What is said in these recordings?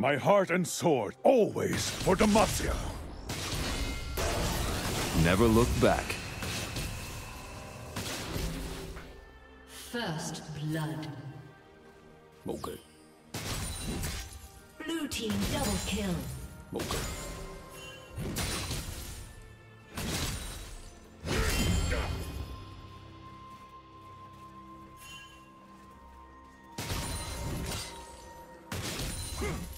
My heart and sword, always for Demacia. Never look back. First blood. Okay. Blue team double kill. Okay. Blue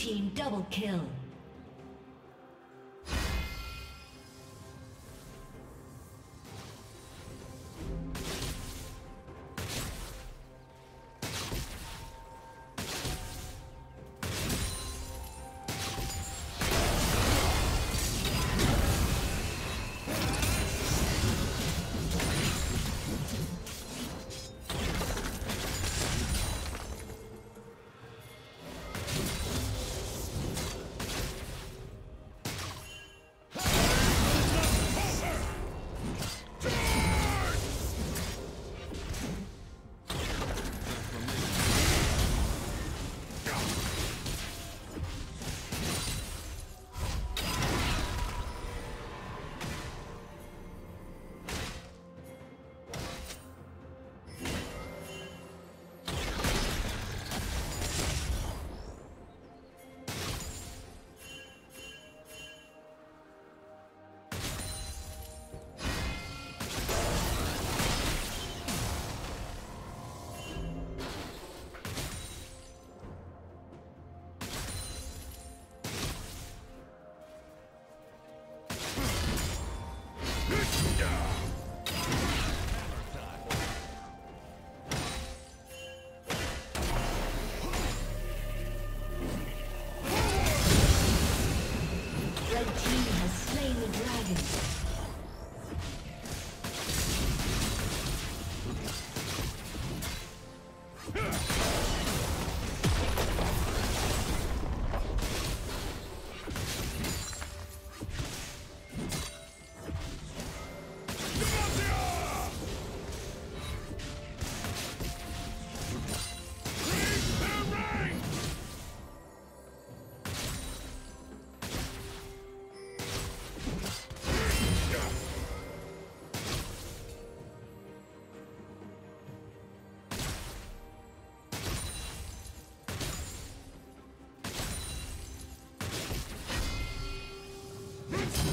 team double kill.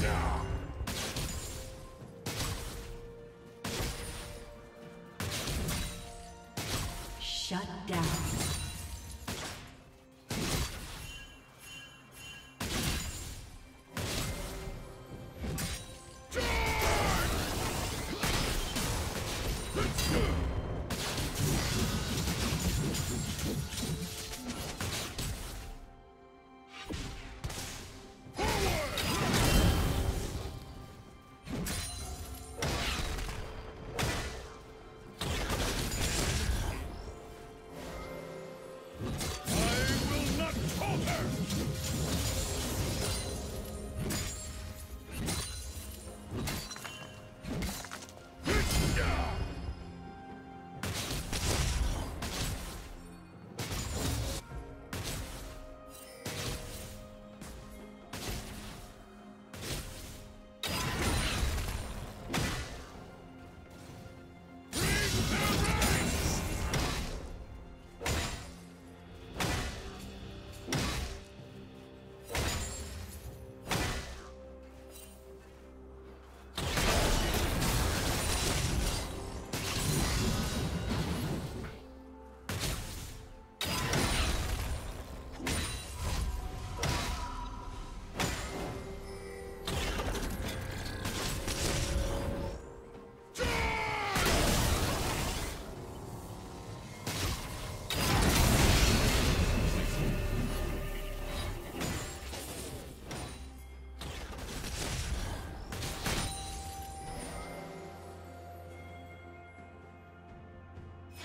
No!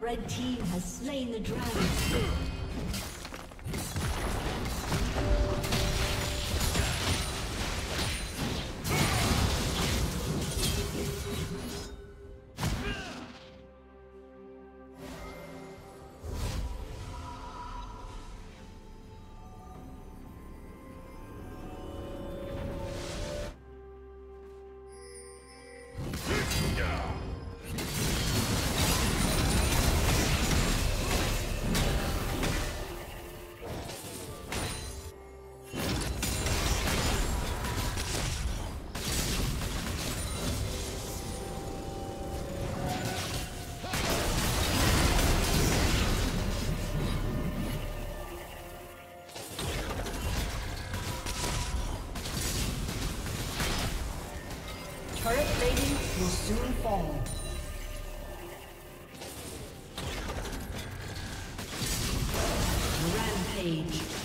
Red team has slain the dragon. Will soon fall. Rampage.